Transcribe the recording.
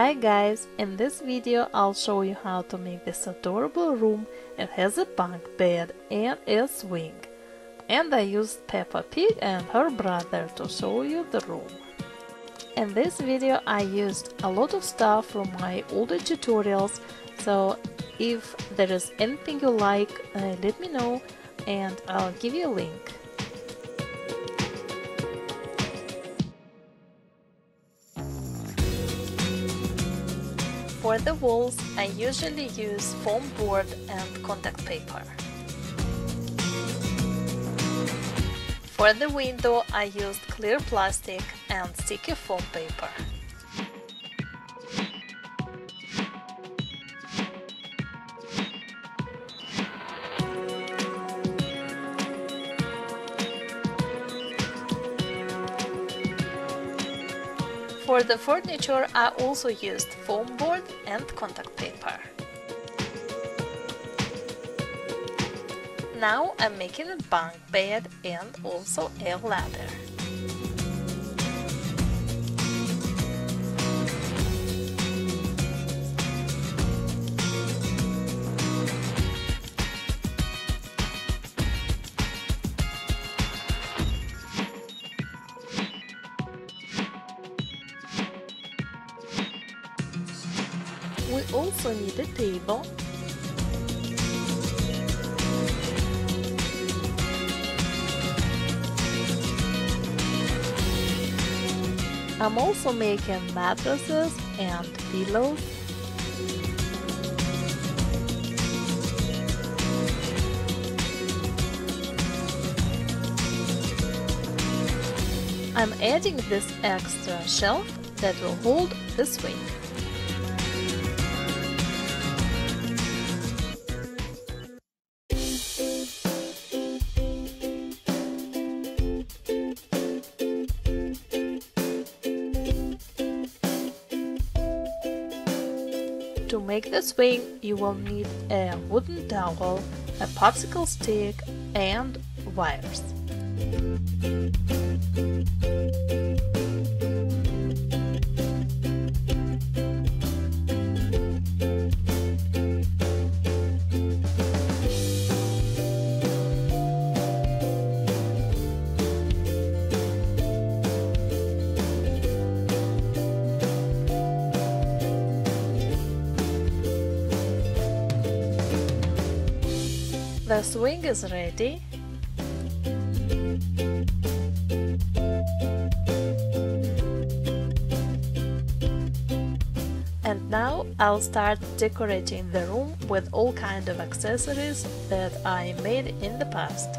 Hi guys, in this video I'll show you how to make this adorable room. It has a bunk bed and a swing. And I used Peppa Pig and her brother to show you the room. In this video I used a lot of stuff from my older tutorials, so if there is anything you like, uh, let me know and I'll give you a link. For the walls, I usually use foam board and contact paper. For the window, I used clear plastic and sticky foam paper. For the furniture, I also used foam board and contact paper. Now I'm making a bunk bed and also a ladder. Also need a table I'm also making mattresses and pillows. I'm adding this extra shelf that will hold the swing. To make the swing, you will need a wooden dowel, a popsicle stick, and wires. The swing is ready. And now I'll start decorating the room with all kind of accessories that I made in the past.